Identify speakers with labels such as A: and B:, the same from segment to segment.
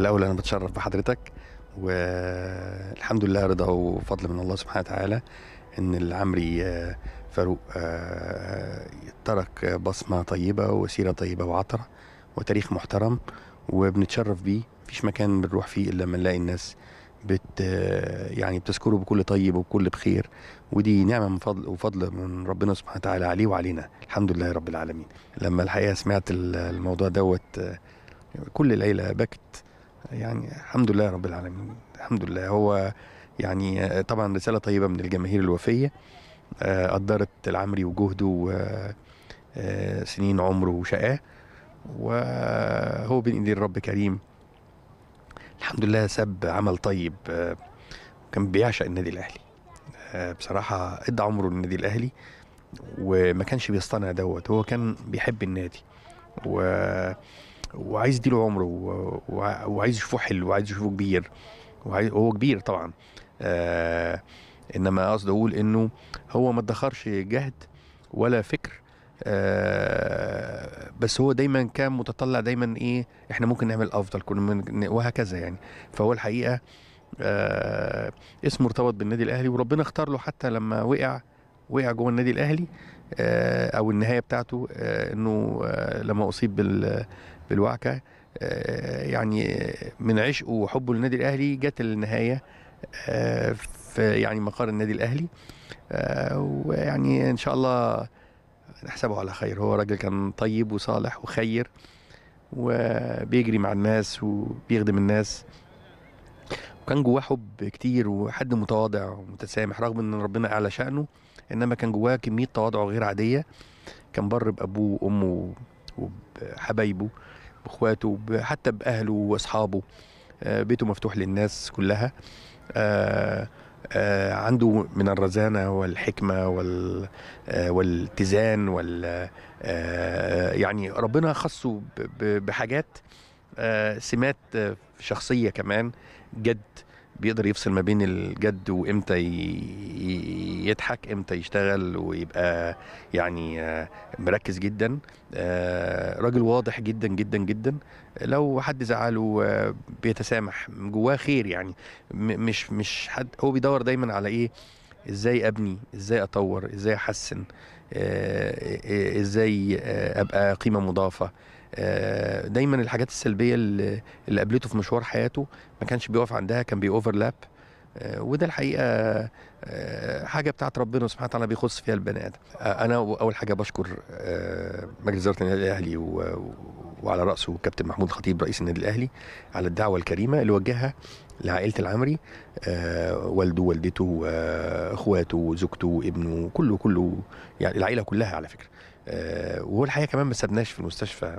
A: الأول أنا بتشرف بحضرتك والحمد لله رضا وفضل من الله سبحانه وتعالى إن العمري آه، فاروق آه، ترك بصمة طيبة وسيرة طيبة وعطرة وتاريخ محترم وبنتشرف بيه. مفيش مكان بنروح فيه إلا لما نلاقي الناس بت يعني بتذكره بكل طيب وبكل بخير. ودي نعمة من فضل وفضل من ربنا سبحانه وتعالى عليه وعلينا. الحمد لله رب العالمين. لما الحقيقة سمعت ال- الموضوع دوت آه، كل العيله بكت يعني الحمد لله رب العالمين. الحمد لله. هو يعني آه، طبعا رسالة طيبة من الجماهير الوفية آه، قدرت العمري وجهده وسنين عمره وشقاه وهو بين ايدين الرب كريم. الحمد لله ساب عمل طيب آه، كان بيعشق النادي الأهلي. آه، بصراحة ادى عمره للنادي الأهلي وما كانش بيصطنع دوت. هو كان بيحب النادي و... وعايز يديله عمره وعايز يشوفه حلو وعايز يشوفه كبير وعايز... هو كبير طبعا آه... إنما قصدي أقول إنه هو ما ادخرش جهد ولا فكر آه... بس هو دايما كان متطلع دايما إيه إحنا ممكن نعمل أفضل كنا. وهكذا يعني فهو الحقيقة آه... اسمه ارتبط بالنادي الأهلي وربنا اختار له حتى لما وقع وقع جوه النادي الأهلي آه، أو النهاية بتاعته آه، إنه آه، لما أصيب بال- بالوعكه آه، يعني من عشقه وحبه للنادي الأهلي جت النهاية آه، في يعني مقر النادي الأهلي. آه، ويعني إن شاء الله نحسبه على خير. هو راجل كان طيب وصالح وخير وبيجري مع الناس وبيخدم الناس. وكان جواه حب كتير وحد متواضع ومتسامح رغم إن ربنا أعلى شأنه إنما كان جواه كمية تواضع غير عادية. كان بر بأبوه وأمه وبحبايبه. واخواته ب- حتى بأهله وأصحابه. آه، بيته مفتوح للناس كلها. آه، آه، عنده من الرزانة والحكمة وال والاتزان وال يعني ربنا خصه بحاجات سمات شخصية كمان جد. بيقدر يفصل ما بين الجد وامتى يضحك إمتى يشتغل ويبقى يعني آه، مركز جدا. آه، راجل واضح جدا جدا جدا. لو حد زعله آه، بيتسامح جواه خير يعني. مش مش حد هو بيدور دايما على إيه؟ إزاي أبني؟ إزاي أطور؟ إزاي أحسن؟ إزاي أبقى قيمة مضافة؟ دايما الحاجات السلبية اللي قابلته في مشوار حياته ما كانش بيقف عندها كان بيوفرلاب آه، وده الحقيقة آه، حاجة بتاعت ربنا سبحانه وتعالى بيخص فيها البني آدم. آه، أنا أول حاجة بشكر آه، مجلس إدارة النادي الأهلي وعلى رأسه كابتن محمود الخطيب رئيس النادي الأهلي على الدعوة الكريمة اللي وجهها لعائلة العمري آه، والده والدته آه، أخواته زوجته ابنه كله كله يعني العائلة كلها على فكرة. آه، وهو الحقيقة كمان ما سابناش في المستشفى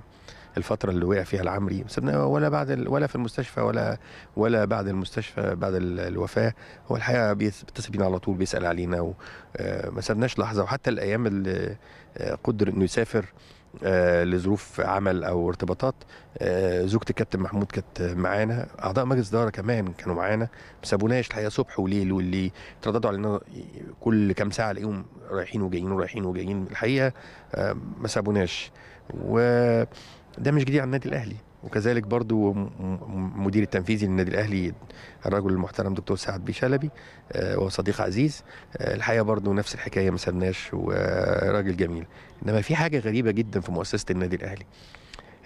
A: الفترة اللي وقع فيها العمري. سابنا ولا بعد ولا في المستشفى ولا ولا بعد المستشفى بعد ال- الوفاة. هو الحقيقة بيتصل بينا على طول بيسأل علينا وما سابناش لحظة. وحتى الأيام اللي آه، قدر إنه يسافر آه، لظروف عمل أو ارتباطات. آه، زوجة الكابتن محمود كانت معانا. أعضاء مجلس إدارة كمان كانوا معانا. ما سابوناش الحقيقة صبح وليل واللي ترددوا علينا كل كام ساعة الاقيهم رايحين وجايين ورايحين وجايين. الحقيقة آه، ما سابوناش. وده مش جديد على النادي الأهلي. وكذلك برضو مدير التنفيذي للنادي الأهلي الرجل المحترم دكتور سعد بيه شلبي آه، وهو صديق عزيز. آه، الحقيقة برضو نفس الحكاية ما سابناش وراجل جميل. إنما في حاجة غريبة جدا في مؤسسة النادي الأهلي.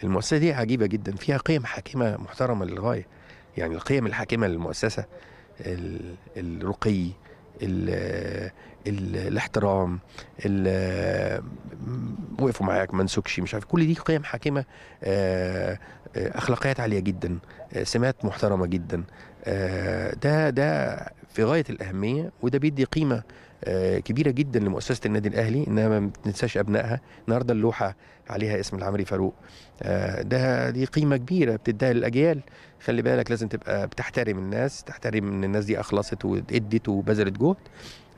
A: المؤسسة دي عجيبة جدا. فيها قيم حاكمة محترمة للغاية. يعني القيم الحاكمة للمؤسسة ال- الرقي ال- ال- الاحترام ال- م- وقفوا معاك ما نسكش مش عارف كل دي قيم حاكمة آه، أخلاقيات عالية جدا آه، سمات محترمة جدا آه، ده ده في غاية الأهمية وده بيدي قيمة كبيرة جدا لمؤسسة النادي الأهلي إنها ما بتنساش أبنائها. النهارده اللوحة عليها اسم العمري فاروق ده دي قيمة كبيرة بتديها للأجيال خلي بالك لازم تبقى بتحترم الناس تحترم إن الناس دي أخلصت وإدت وبذلت جهد.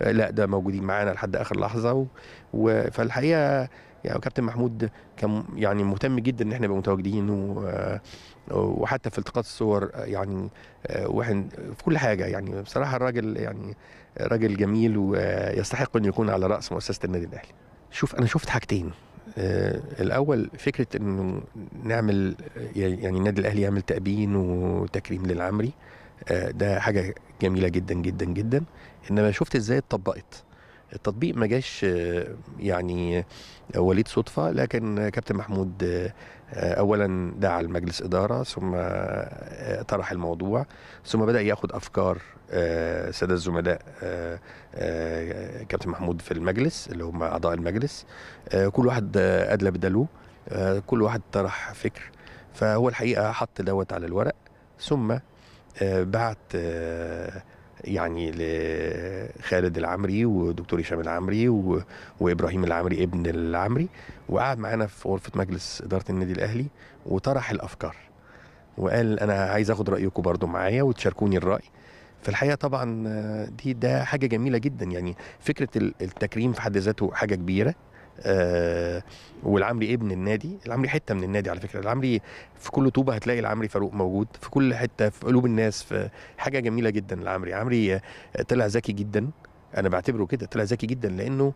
A: آه، لا ده موجودين معانا لحد آخر لحظة و... و... فالحقيقة يعني كابتن محمود كان يعني مهتم جدا إن إحنا نبقى متواجدين و... وحتى في التقاط الصور آه، يعني آه، واحد في كل حاجة يعني. بصراحة الراجل يعني راجل جميل ويستحق إن يكون على رأس مؤسسة النادي الأهلي. شوف أنا شفت حاجتين. آه، الأول فكرة إنه نعمل يعني النادي الأهلي يعمل تأبين وتكريم للعمري آه، ده حاجة جميلة جدا جدا جدا. إنما شفت إزاي اتطبقت؟ التطبيق ما جاش يعني وليد صدفة لكن كابتن محمود اولا دعا المجلس إدارة ثم طرح الموضوع ثم بدأ ياخد أفكار آه، سادة الزملاء كابتن محمود في المجلس اللي هم أعضاء المجلس. كل واحد ادلى بدلوه كل واحد طرح فكر. فهو الحقيقة حط دوت على الورق ثم بعت يعني لخالد العمري ودكتور هشام العمري و- وإبراهيم العمري ابن العمري وقعد معانا في غرفة مجلس إدارة النادي الأهلي وطرح الأفكار. وقال أنا عايز آخد رايكم برضو معايا وتشاركوني الرأي. في الحقيقة طبعا آه، دي ده حاجة جميلة جدا. يعني فكرة ال- التكريم في حد ذاته حاجة كبيرة. آه والعمري ابن النادي؟ العمري حتة من النادي على فكرة. العمري في كل طوبة هتلاقي العمري فاروق موجود. في كل حتة في قلوب الناس في حاجة جميلة جدا العمري. عمري آه، طلع ذكي جدا. أنا بعتبره كده طلع ذكي جدا لأنه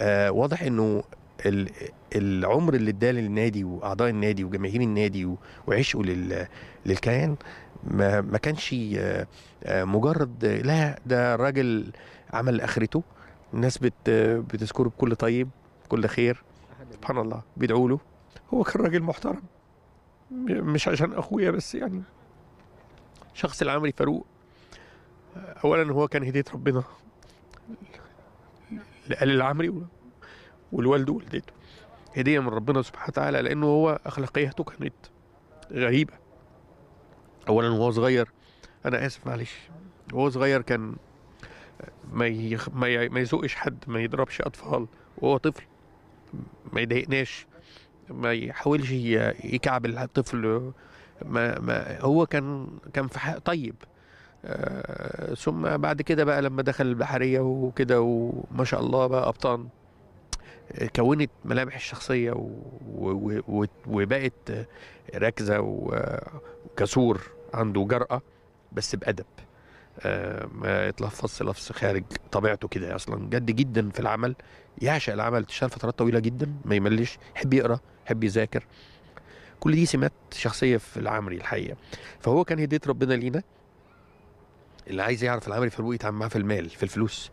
A: آه واضح إنه ال- العمر اللي اداه للنادي وأعضاء النادي وجماهير النادي وعشقه لل- للكيان ما ما كانش مجرد لا ده راجل عمل آخرته. الناس بت بتذكره بكل طيب. كل خير. سبحان الله. بيدعوا له. هو كان راجل محترم. مش عشان أخويا بس يعني. شخص العمري فاروق. اولا هو كان هدية ربنا. لآل العمري والوالد ووالدته. هدية من ربنا سبحانه وتعالى لأنه هو أخلاقياته كانت غريبة. اولا وهو صغير. أنا آسف معلش. وهو صغير كان ما يخ... ما يزقش حد ما يضربش أطفال. وهو طفل. ما يضايقناش ما يحاولش ي- يكعبل الطفل ما, ما هو كان كان في حق طيب آه ثم بعد كده بقى لما دخل البحرية وكده وما شاء الله بقى أبطان آه، كونت ملامح. و... وبقت راكزة و- وكسور عنده جرأة بس بأدب ما يتلفظش لفظ خارج طبيعته كده. أصلا جد جدا في العمل يعشق العمل. تشتغل فترات طويلة جدا ما يملش. يحب يقرأ يحب يذاكر. كل دي سمات شخصية في العمري الحقيقة. فهو كان هدية ربنا لينا. اللي عايز يعرف العمري فاروق يتعامل معاه في المال في الفلوس.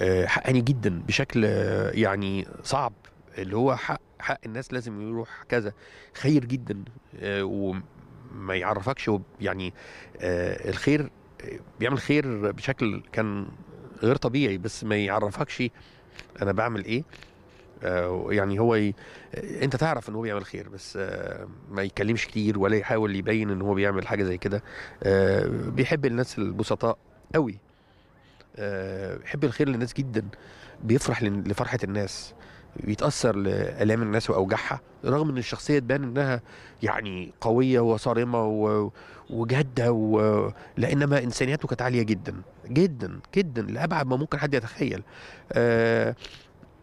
A: آه، حقاني جدا بشكل آه، يعني صعب. اللي هو حق حق الناس لازم يروح كذا. خير جدا آه، وما يعرفكش. يعني آه، الخير آه، بيعمل خير بشكل كان غير طبيعي بس ما يعرفكش أنا بعمل إيه. آه، يعني هو ي... أنت تعرف إن هو بيعمل خير بس آه، ما يتكلمش كتير ولا يحاول يبين إن هو بيعمل حاجة زي كده. آه، بيحب الناس البسطاء قوي. بيحب الخير للناس جدا. بيفرح لفرحة الناس. بيتاثر لآلام الناس وأوجاعها رغم إن الشخصية تبان إنها يعني قوية وصارمة و... وجادة و... لإنما انسانيته كانت عالية جدا جدا جدا لأبعد ما ممكن حد يتخيل. آه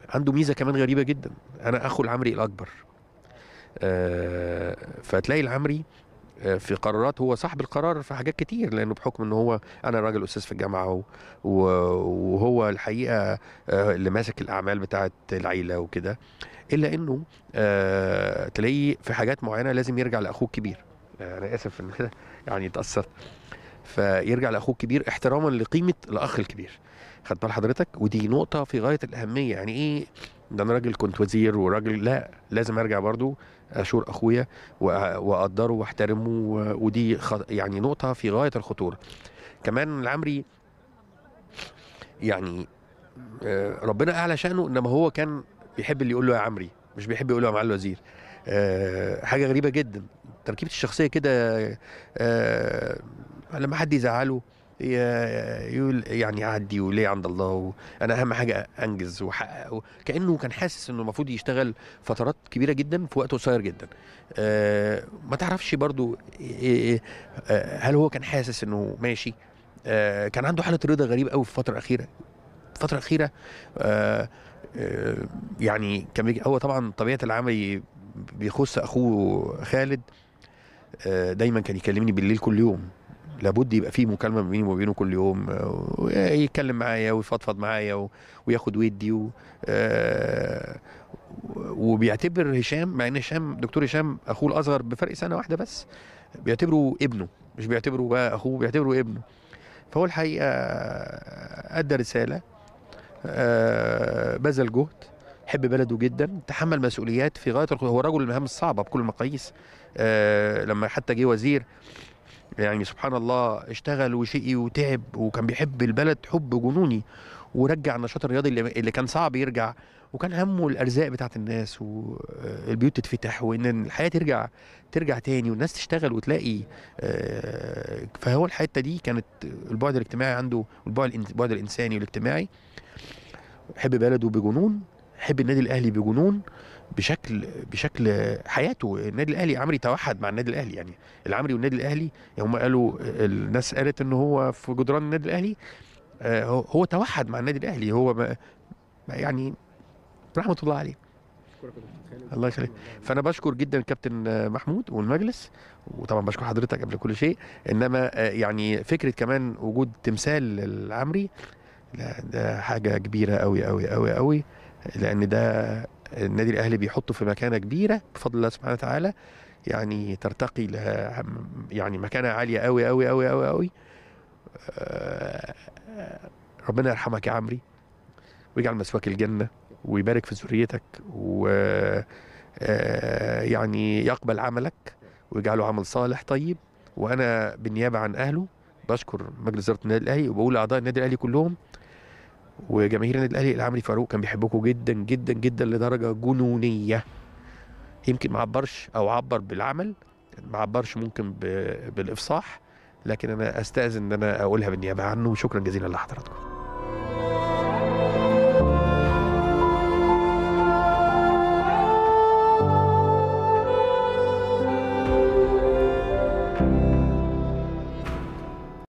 A: عنده ميزة كمان غريبة جدا. أنا أخو العمري الأكبر. آه فتلاقي العمري في قرارات هو صاحب القرار في حاجات كتير لأنه بحكم إن هو أنا راجل أستاذ في الجامعة وهو الحقيقة آه، اللي ماسك الأعمال بتاعه العيلة وكده إلا إنه آه، تلاقيه في حاجات معينة لازم يرجع لأخوه الكبير. آه، أنا آسف إن يعني اتأثرت. فيرجع لأخوه الكبير احتراما لقيمة الأخ الكبير. خد بال حضرتك؟ ودي نقطة في غاية الأهمية. يعني إيه؟ ده أنا راجل كنت وزير وراجل لا لازم أرجع برضو أشور أخويا واقدره واحترمه ودي يعني نقطة في غاية الخطورة. كمان العمري يعني آه، ربنا أعلى شأنه إنما هو كان بيحب اللي يقول له يا عمري مش بيحب يقول له يا معالي الوزير. آه، حاجة غريبة جدا. تركيبة الشخصية كده آه، لما حد يزعله يعني عدي وليه عند الله. أنا أهم حاجة أنجز وأحقق. كانه كان حاسس إنه المفروض يشتغل فترات كبيرة جدا في وقت قصير جدا. آه ما تعرفش برضو إيه- إيه- آه، هل هو كان حاسس إنه ماشي؟ آه كان عنده حالة رضا غريب قوي في الفترة الأخيرة. الفترة الأخيرة يعني كان هو طبعا طبيعة العمل بيخص أخوه خالد. دايما كان يكلمني بالليل كل يوم. لابد يبقى في مكالمة بيني وبينه كل يوم آه، ويتكلم معايا ويفضفض معايا وياخد ويدي و- آه، و- وبيعتبر هشام مع إن هشام دكتور هشام أخوه الأصغر بفرق سنة واحدة بس بيعتبره ابنه مش بيعتبره بقى أخوه بيعتبره ابنه. فهو الحقيقة أدى رسالة آه، بذل جهد حب بلده جدا تحمل مسؤوليات في غاية هو رجل المهام الصعبة بكل المقاييس لما حتى جه وزير يعني سبحان الله اشتغل وشقي وتعب وكان بيحب البلد حب جنوني ورجع النشاط الرياضي اللي, كان صعب يرجع وكان همه الأرزاق بتاعت الناس والبيوت تتفتح وإن الحياة ترجع ترجع تاني والناس تشتغل وتلاقي آه، فهو الحتة دي كانت البعد الاجتماعي عنده البعد الإنساني والاجتماعي. حب بلده بجنون حب النادي الأهلي بجنون. بشكل بشكل حياته. النادي الأهلي عمري توحد مع النادي الأهلي يعني العمري والنادي الأهلي هم قالوا الناس قالت إن هو في جدران النادي الأهلي آه، هو توحد مع النادي الأهلي. هو ما يعني رحمة الله عليه. الله يخليك. فأنا بشكر جدا الكابتن محمود والمجلس وطبعا بشكر حضرتك قبل كل شيء. إنما آه، يعني فكرة كمان وجود تمثال للعمري لا ده حاجة كبيرة قوي قوي قوي قوي لأن ده النادي الأهلي بيحطه في مكانة كبيرة بفضل الله سبحانه وتعالى يعني ترتقي لها يعني مكانة عالية قوي قوي قوي قوي قوي آه، ربنا يرحمك يا عمري ويجعل مسواك الجنة ويبارك في ذريتك و آه، يعني يقبل عملك ويجعله عمل صالح. طيب وأنا بالنيابة عن أهله بشكر مجلس إدارة النادي الأهلي وبقول لاعضاء النادي الأهلي كلهم وجماهير النادي الأهلي العمري فاروق كان بيحبكم جدا جدا جدا لدرجة جنونية. يمكن ما عبرش أو عبر بالعمل ما عبرش ممكن بالإفصاح لكن أنا أستأذن إن أنا أقولها بالنيابة عنه. وشكرا جزيلا لحضراتكم.